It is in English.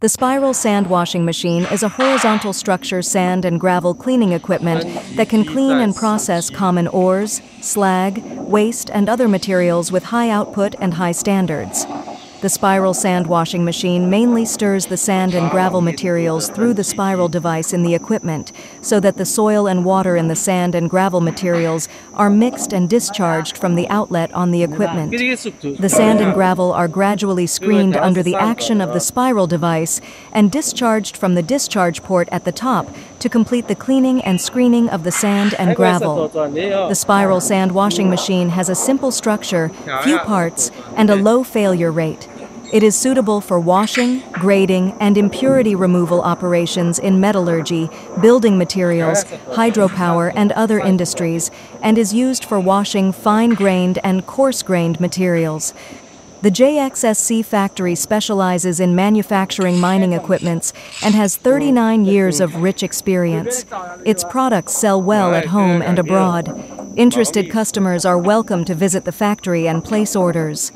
The spiral sand washing machine is a horizontal structure sand and gravel cleaning equipment that can clean and process common ores, slag, waste, and other materials with high output and high standards. The spiral sand washing machine mainly stirs the sand and gravel materials through the spiral device in the equipment so that the soil and water in the sand and gravel materials are mixed and discharged from the outlet on the equipment. The sand and gravel are gradually screened under the action of the spiral device and discharged from the discharge port at the top to complete the cleaning and screening of the sand and gravel. The spiral sand washing machine has a simple structure, few parts, and a low failure rate. It is suitable for washing, grading, and impurity removal operations in metallurgy, building materials, hydropower, and other industries, and is used for washing fine-grained and coarse-grained materials. The JXSC factory specializes in manufacturing mining equipments and has 39 years of rich experience. Its products sell well at home and abroad. Interested customers are welcome to visit the factory and place orders.